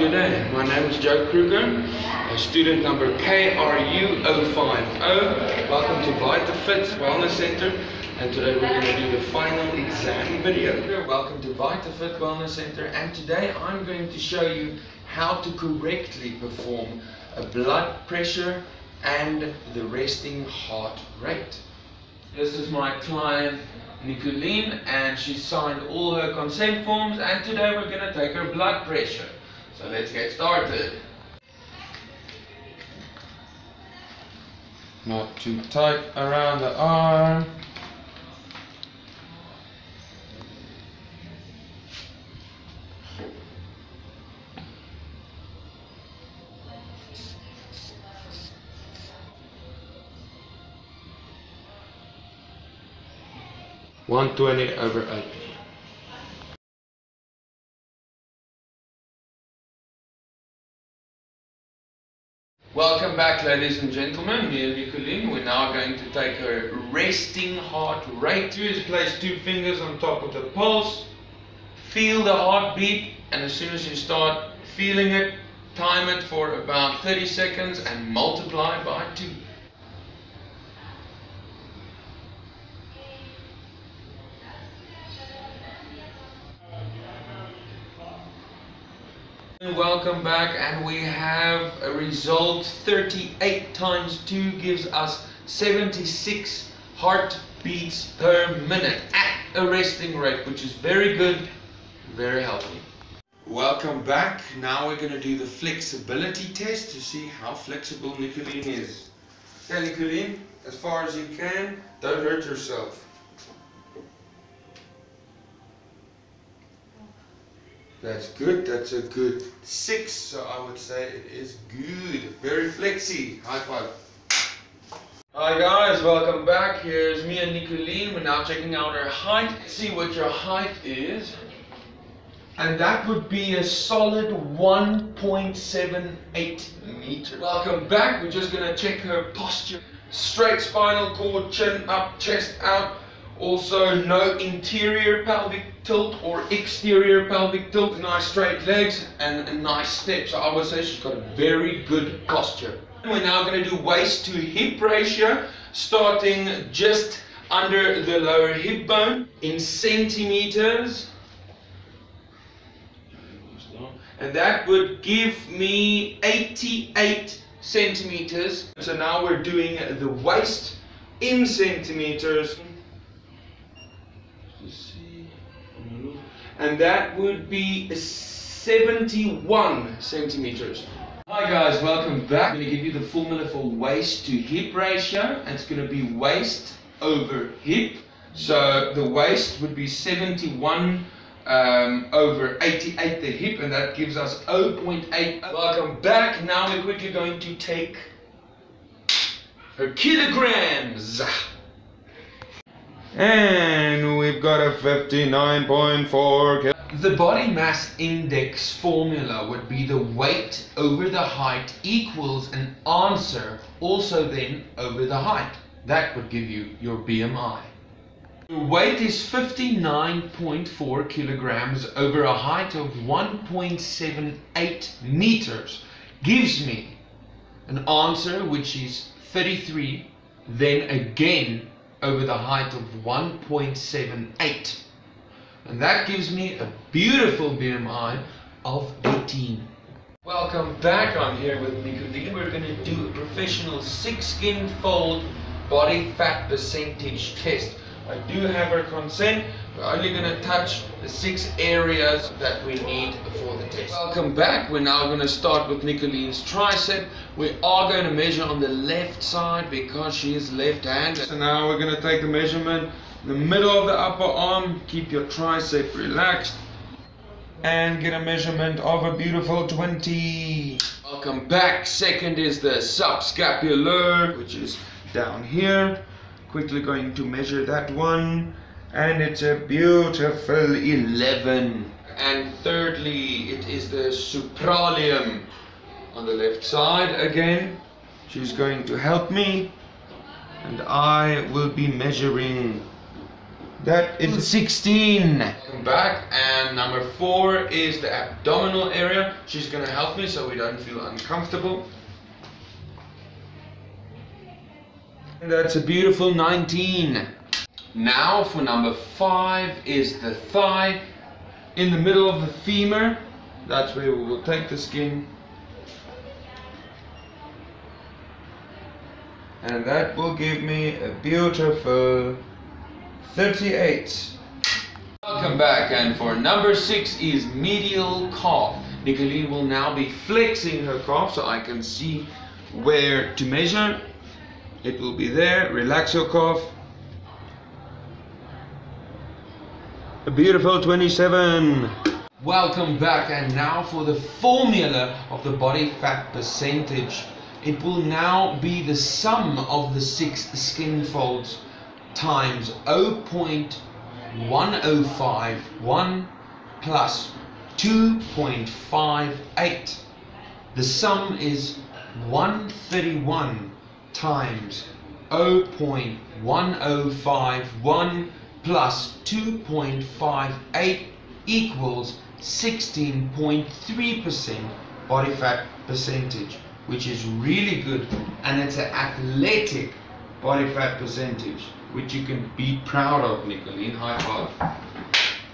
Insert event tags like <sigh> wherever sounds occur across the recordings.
Good day, my name is Joe Kruger, student number KRU050. Welcome to VitaFit Wellness Center, and today we're going to do the final exam video. Welcome to VitaFit Wellness Center, and today I'm going to show you how to correctly perform a blood pressure and the resting heart rate. This is my client Nicoline, and she signed all her consent forms, and today we're going to take her blood pressure. So let's get started. Not too tight around the arm. One twenty over eighty. Welcome back ladies and gentlemen, me and Nicoline. We're now going to take her resting heart rate. Is place two fingers on top of the pulse, feel the heartbeat, and as soon as you start feeling it, time it for about 30 seconds and multiply by two. Welcome back and we have a result 38 times 2 gives us 76 heartbeats per minute at a resting rate which is very good, very healthy. Welcome back. Now we're going to do the flexibility test to see how flexible Nicoline is. Okay Nicoline, as far as you can, don't hurt yourself. That's good. That's a good six. So I would say it is good. Very flexy. High five. Hi guys, welcome back. Here's me and Nicoline. We're now checking out our height. See what your height is. And that would be a solid 1.78 meters. Welcome back. We're just going to check her posture. Straight spinal cord, chin up, chest out. Also, no interior pelvic tilt or exterior pelvic tilt. Nice straight legs and a nice step. So I would say she's got a very good posture. We're now going to do waist to hip ratio, starting just under the lower hip bone in centimeters. And that would give me 88 centimeters. So now we're doing the waist in centimeters. And that would be 71 centimeters. Hi guys, welcome back. I'm going to give you the formula for waist to hip ratio. And it's going to be waist over hip. So the waist would be 71 um, over 88 the hip and that gives us 0.8. Welcome back. Now we're quickly going to take her kilograms. And we've got a 59.4 The body mass index formula would be the weight over the height equals an answer also then over the height. That would give you your BMI. The weight is 59.4 kilograms over a height of 1.78 meters. Gives me an answer which is 33, then again over the height of 1.78 and that gives me a beautiful BMI of 18. Welcome back, I'm here with Nicoline. We're going to do a professional six skin fold body fat percentage test. I do have her consent. We're only going to touch the six areas that we need for the test. Welcome back. We're now going to start with Nicoline's tricep. We are going to measure on the left side because she is left-handed. So now we're going to take the measurement in the middle of the upper arm. Keep your tricep relaxed and get a measurement of a beautiful 20. Welcome back. Second is the subscapular, which is down here quickly going to measure that one and it's a beautiful 11 and thirdly it is the supralium on the left side again she's going to help me and I will be measuring That is 16. Come back, and number four is the abdominal area. She's gonna help me so we don't feel uncomfortable. And that's a beautiful 19. Now for number five is the thigh in the middle of the femur. That's where we will take the skin. And that will give me a beautiful 38. Welcome back and for number 6 is medial calf. Nicoline will now be flexing her calf so I can see where to measure. It will be there. Relax your calf. A beautiful 27. Welcome back and now for the formula of the body fat percentage. It will now be the sum of the six skin folds times 0.1051 plus 2.58. The sum is 131 times 0.1051 plus 2.58 equals 16.3% body fat percentage, which is really good and it's an athletic body fat percentage which you can be proud of, Nicoline. High five.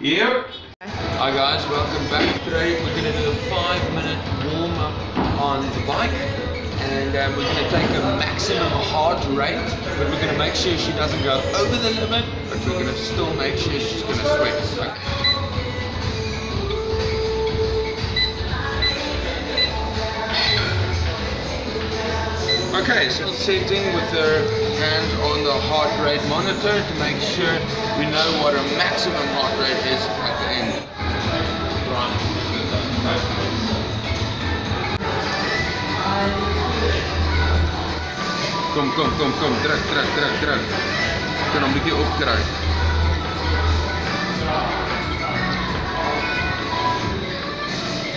Yep. Hi guys, welcome back. Today we're going to do a five minute warm up on the bike and um, we're going to take a maximum heart rate but we're going to make sure she doesn't go over the limit but we're going to still make sure she's going to sweat. Okay. Okay, so sitting with her hands on the heart rate monitor to make sure we know what our maximum heart rate is at the end. Kom, kom, kom, kom, druk, druk, druk, druk. Ek kan hom 'n bietjie opkry.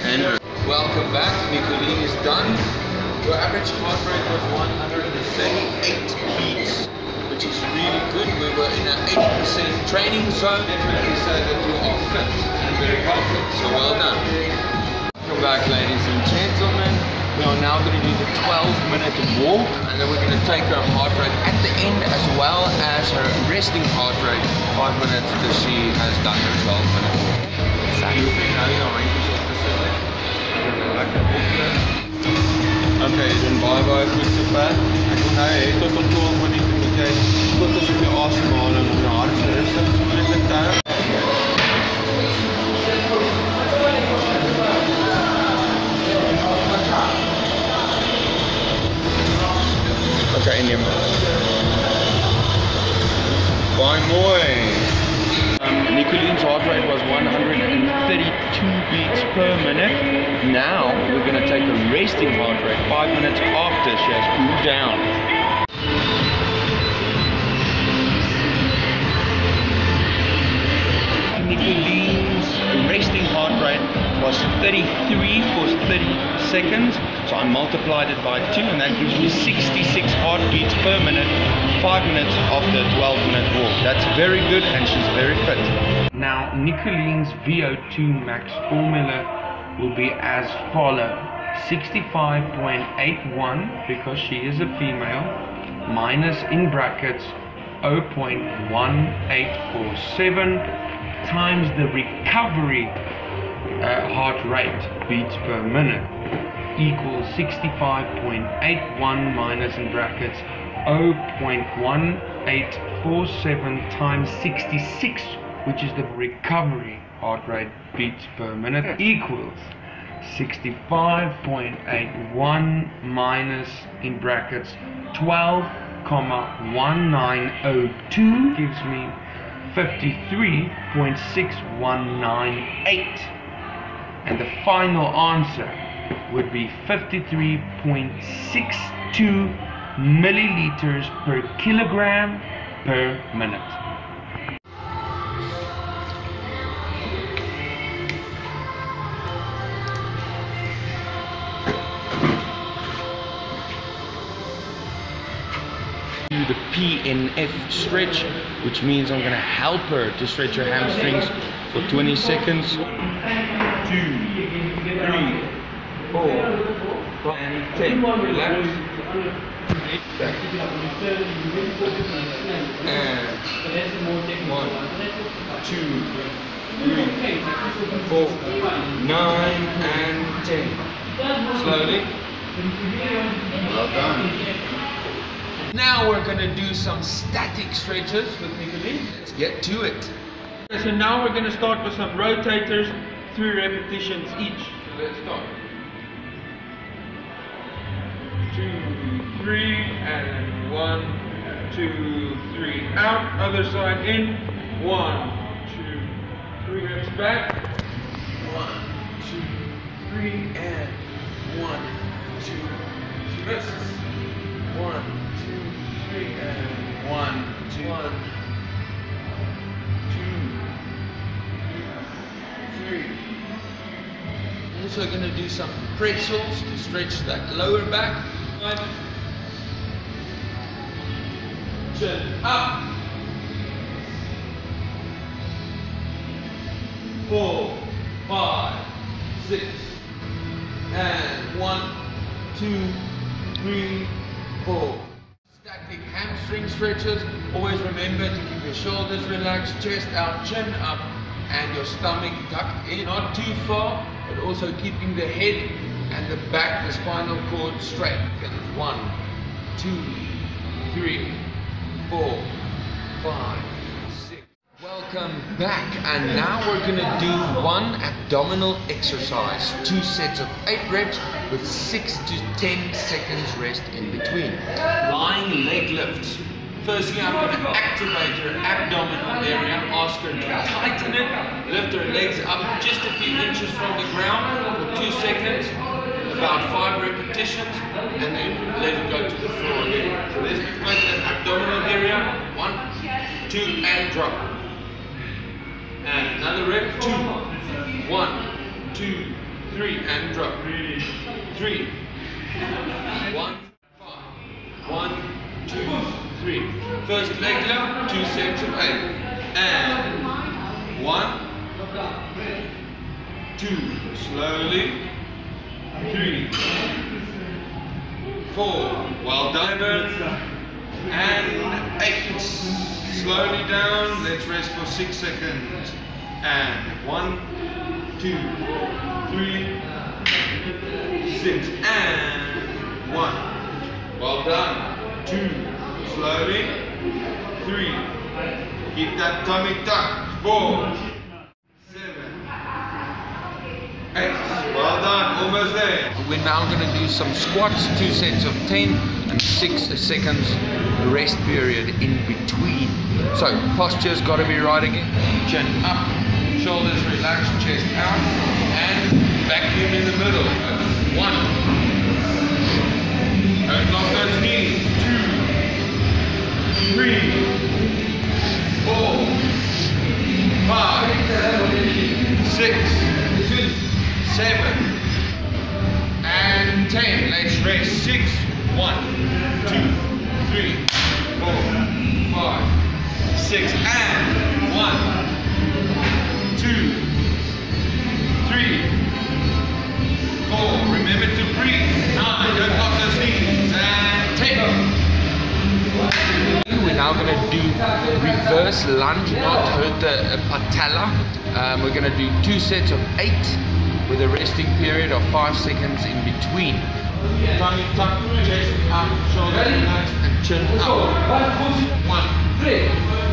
And welcome back. Nicoline is done. Your average heart rate was 138 beats, which is really good. We were in an 80% training zone. Definitely say that you are fit and very healthy. So well done. Welcome back, ladies and gentlemen. We are now going to do the 12 minute walk and then we're going to take her heart rate at the end as well as her resting heart rate 5 minutes till she has done her 12 minute walk. Okay, baie baie goed sover. Ek wil nou hê tot tot 12 minute moet jy fokus op jou asemhaling om jou hart rustig moontlik te hou. Okay, neem. Baie mooi. Um, Nicoline's heart rate was 132 beats per minute. Now we're going to take a resting heart rate five minutes after she has cooled down. Resting heart rate was 33 for 30 seconds. So I multiplied it by 2 and that gives me 66 heartbeats per minute, 5 minutes after a 12 minute walk. That's very good and she's very fit. Now Nicoline's VO2 max formula will be as follows. 65.81 because she is a female minus in brackets 0.1847 times the recovery uh, heart rate beats per minute equals 65.81 minus in brackets 0.1847 times 66 which is the recovery heart rate beats per minute hmm. equals 65.81 minus in brackets 12 comma 1902 gives me 53.6198 and the final answer would be 53.62 milliliters per kilogram per minute. The F stretch, which means I'm gonna help her to stretch her hamstrings for 20 seconds. Two, three, four, five, and ten. Relax. Back. And one, two, three, four, nine, and ten. Slowly. Well done. Now we're gonna do some static stretches with Nicolene. Let's get to it. So now we're going to start with some rotators, three repetitions each. So let's start. Two, three, and one, two, three, out. Other side in. One, two, three reps back. One, two, three, and one, two, three. One, two, three, and one, two, one, two, three. Also gonna do some pretzels to stretch that lower back. One. Chin up. Four, five, six, and one, two, three, four. Stretches. Always remember to keep your shoulders relaxed, chest out, chin up, and your stomach tucked in. Not too far, but also keeping the head and the back, the spinal cord straight. And one, two, three, four, five, six. Welcome back, and now we're gonna do one abdominal exercise. Two sets of eight reps with six to ten seconds rest in between. Lying leg lifts. Firstly, I'm gonna activate her abdominal area, ask her to tighten it, lift her legs up just a few inches from the ground for two seconds, about five repetitions, and then let it go to the floor again. So let's activate that abdominal area. One, two, and drop. And another rep. Two. One, two, three, and drop. Three. One. Five. One, two, three. First leg lift, two sets of eight. And one, two. Slowly. Three. Four. Well done. And eight. Slowly down. Let's rest for six seconds. And one, two, three, six, and one. Well done. Two. Slowly. Three. Keep that tummy tucked. Four. Seven. Eight. Well done. Almost there. We're now going to do some squats. Two sets of 10 and six seconds rest period in between. So posture's got to be right again. Chin up, shoulders relaxed, chest out, and vacuum in the middle. One. Don't lock those knees. Three. Four. Five. Six. Seven. And ten. Let's rest. Six. One. Two. Three. Four. Five. Six. And one. Two. Three. Four. Remember to breathe. Nine. Now we're going to do reverse lunge, not hurt the patella. Um, we're going to do two sets of eight with a resting period of five seconds in between. Tummy tuck, chest up, shoulder relaxed, and chin up. One, two,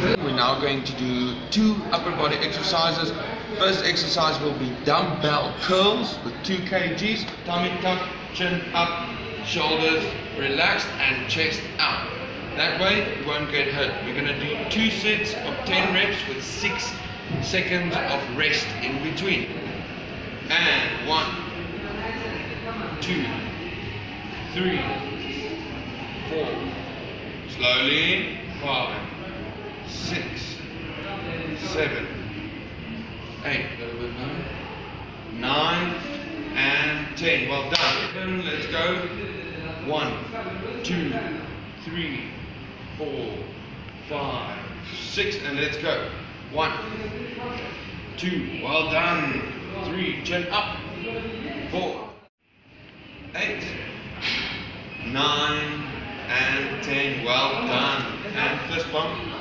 We're now going to do two upper body exercises. first exercise will be dumbbell curls with 2 kgs. Tummy tuck, chin up, shoulders relaxed, and chest out. That way you won't get hurt. We're gonna do two sets of 10 reps with 6 seconds of rest in between. And one, two, three, four. Slowly, five, six, seven, eight, more, nine, and ten. Well done. Let's go. One, two, three, four, five, six, and let's go. One, two, well done. Three, chin up. Four, eight, nine, and ten. Well done. And fist bump.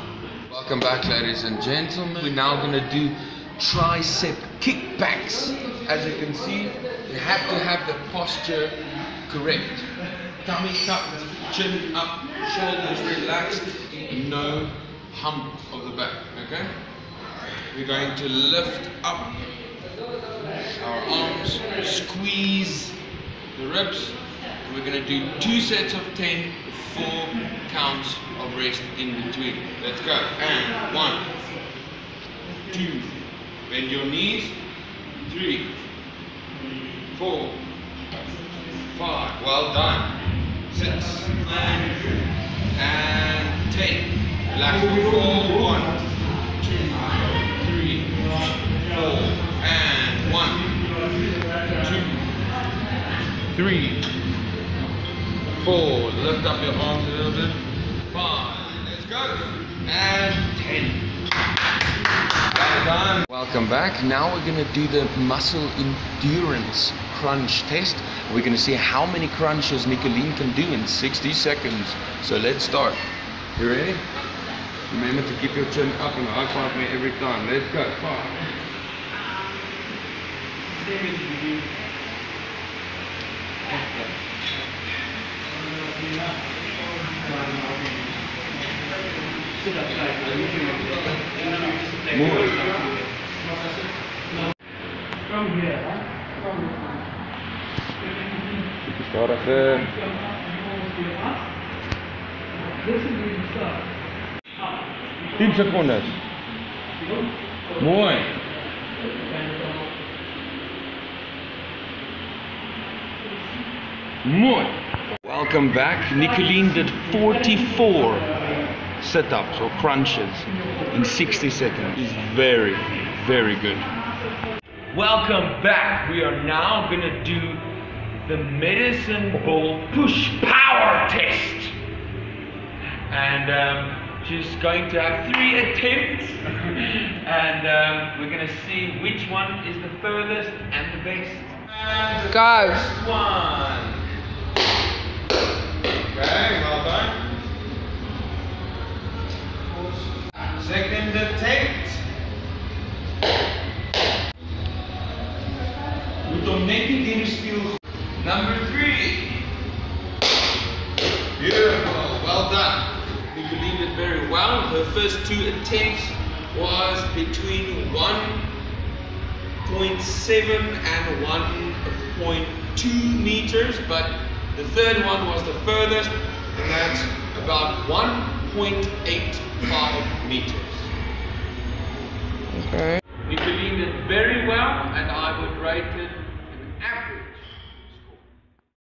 Welcome back, ladies and gentlemen. We're now going to do tricep kickbacks. As you can see, you have to have the posture correct. Tummy tucked, chin up, shoulders relaxed, no hump of the back. Okay? We're going to lift up our arms, squeeze the ribs. We're going to do two sets of 10 with four counts of rest in between. Let's go. And one, two, bend your knees, three, four, five. Well done. Six, nine, and ten. Relax for four. One, two, three, four, and one, two, three, four. Lift up your arms a little bit. Five. Let's go. And ten. Well done. Welcome back. Now we're gonna do the muscle endurance crunch test. We're gonna see how many crunches Nicolene can do in 60 seconds. So let's start. You ready? Remember to keep your chin up and high five me every time. Let's go. Five. More. Stadiger. 10 secondes. Mooi. Mooi. Welcome back. Nicolene did 44 sit-ups or crunches in 60 seconds. is very, very good. Welcome back. We are now gonna do the medicine ball push power test. And um, she's going to have three attempts. <laughs> and um, we're gonna see which one is the furthest and the best. And the Go. First one. Okay, well done. Second attempt. Nie teen die spieël Number three. Beautiful, well done. Nicolene did very well. Her first two attempts was between 1.7 and 1.2 meters, but the third one was the furthest, and that's about 1.85 meters. Okay. Nicolene did very well, and I would rate it